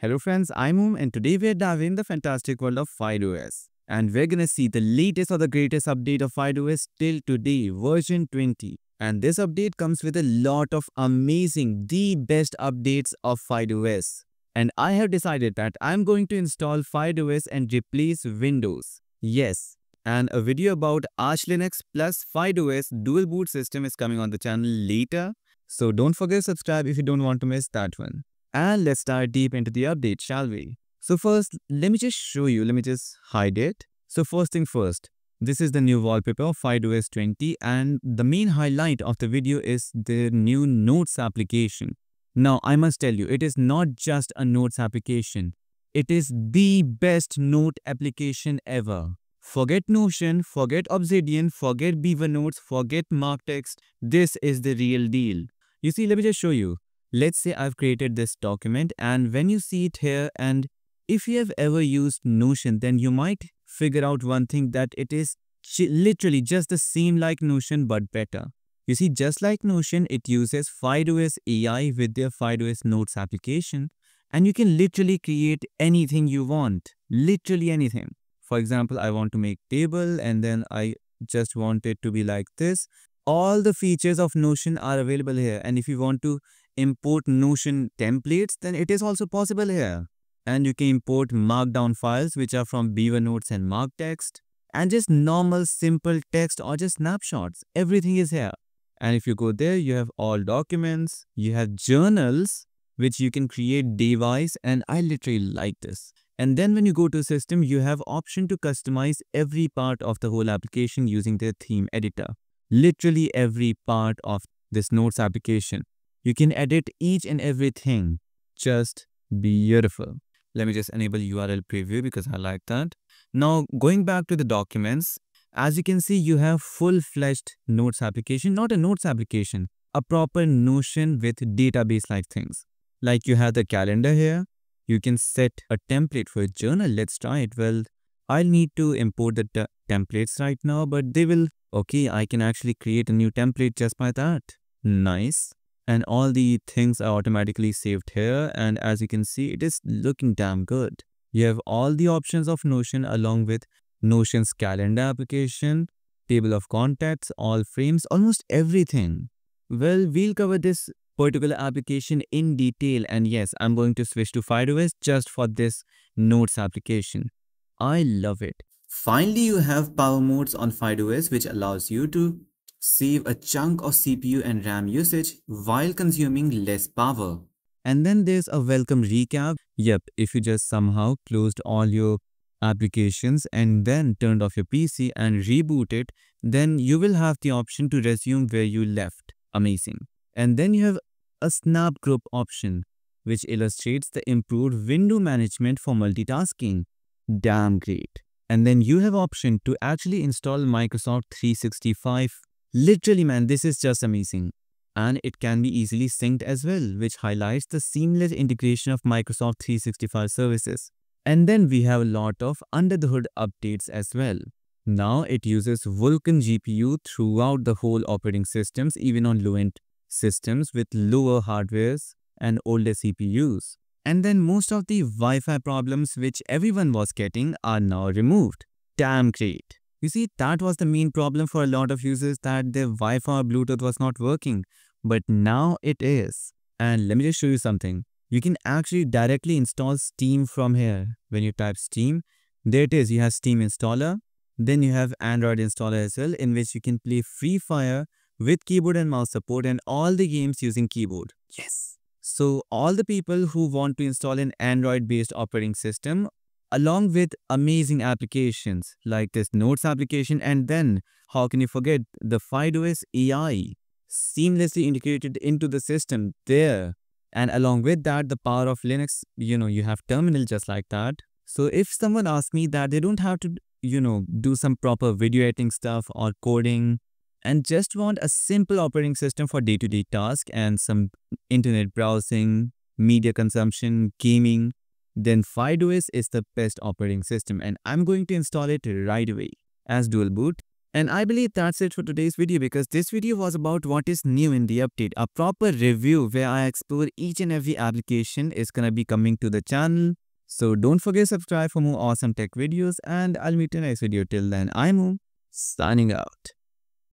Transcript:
Hello friends, I'm Om and today we're diving the fantastic world of FydeOS. And we're gonna see the latest or the greatest update of FydeOS till today, version 20. And this update comes with a lot of amazing, the best updates of FydeOS. And I have decided that I'm going to install FydeOS and replace Windows. Yes, and a video about Arch Linux plus FydeOS dual boot system is coming on the channel later. So don't forget to subscribe if you don't want to miss that one. And let's dive deep into the update, shall we? So first, let me just show you, let me just hide it. So first thing first, this is the new wallpaper of FydeOS 20 and the main highlight of the video is the new Notes application. Now, I must tell you, it is not just a Notes application. It is the best note application ever. Forget Notion, forget Obsidian, forget Beaver Notes, forget MarkText. This is the real deal. You see, let me just show you. Let's say I've created this document and when you see it here and if you have ever used Notion, then you might figure out one thing that it is literally just the same like Notion but better. You see, just like Notion, it uses FydeOS AI with their FydeOS Notes application and you can literally create anything you want, literally anything. For example, I want to make table and then I just want it to be like this. All the features of Notion are available here and if you want to import Notion templates, then it is also possible here. And you can import markdown files which are from Beaver Notes and MarkText and just normal simple text or just snapshots. Everything is here. And if you go there, you have all documents, you have journals which you can create device and I literally like this. And then when you go to system, you have option to customize every part of the whole application using the theme editor. Literally every part of this notes application. You can edit each and everything. Just beautiful. Let me just enable URL preview because I like that. Now going back to the documents, as you can see, you have full-fledged notes application, not a notes application, a proper notion with database-like things. Like you have the calendar here. You can set a template for a journal. Let's try it. Well, I'll need to import the templates right now, but they will, okay, I can actually create a new template just by that. Nice and all the things are automatically saved here and as you can see it is looking damn good. You have all the options of Notion along with Notion's calendar application, table of contacts, all frames, almost everything. Well, we'll cover this particular application in detail and yes, I'm going to switch to FydeOS just for this Notes application. I love it. Finally, you have power modes on FydeOS which allows you to save a chunk of CPU and RAM usage while consuming less power. And then there's a welcome recap. Yep, if you just somehow closed all your applications and then turned off your PC and reboot it, then you will have the option to resume where you left. Amazing. And then you have a snap group option, which illustrates the improved window management for multitasking. Damn great. And then you have option to actually install Microsoft 365 Literally man, this is just amazing. And it can be easily synced as well, which highlights the seamless integration of Microsoft 365 services. And then we have a lot of under the hood updates as well. Now it uses Vulkan GPU throughout the whole operating systems, even on low-end systems with lower hardwares and older CPUs. And then most of the Wi-Fi problems which everyone was getting are now removed. Damn great. You see, that was the main problem for a lot of users that their Wi-Fi or Bluetooth was not working. But now it is. And let me just show you something. You can actually directly install Steam from here. When you type Steam, there it is. You have Steam installer. Then you have Android installer as well in which you can play Free Fire with keyboard and mouse support and all the games using keyboard. Yes. So all the people who want to install an Android based operating system along with amazing applications like this Notes application and then how can you forget the FydeOS AI seamlessly integrated into the system there. And along with that the power of Linux you know you have terminal just like that. So if someone asks me that they don't have to you know do some proper video editing stuff or coding and just want a simple operating system for day-to-day -day tasks and some internet browsing media consumption gaming then FydeOS is the best operating system and I'm going to install it right away. As dual boot, And I believe that's it for today's video because this video was about what is new in the update. A proper review where I explore each and every application is gonna be coming to the channel. So don't forget to subscribe for more awesome tech videos and I'll meet you in the next video. Till then, I'm signing out.